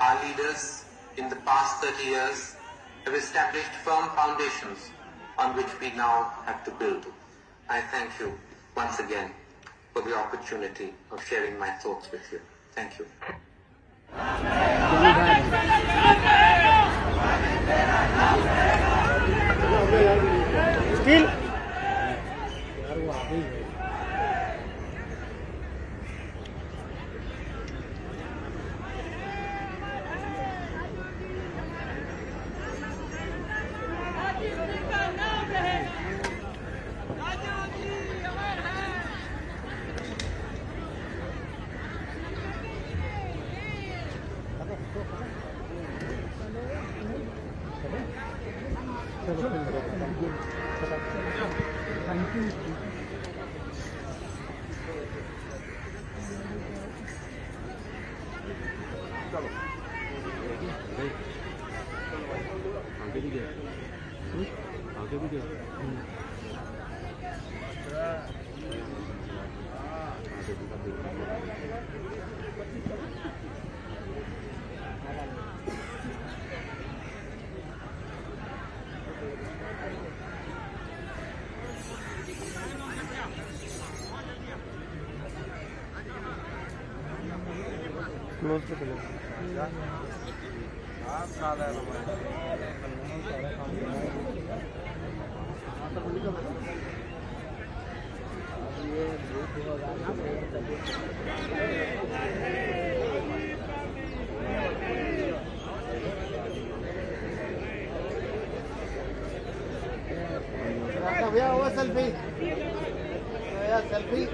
Our leaders in the past 30 years have established firm foundations on which we now have to build. I thank you once again for the opportunity of sharing my thoughts with you. Thank you. ستيل steel close पे चलो يا هو سلفي يا سلفي.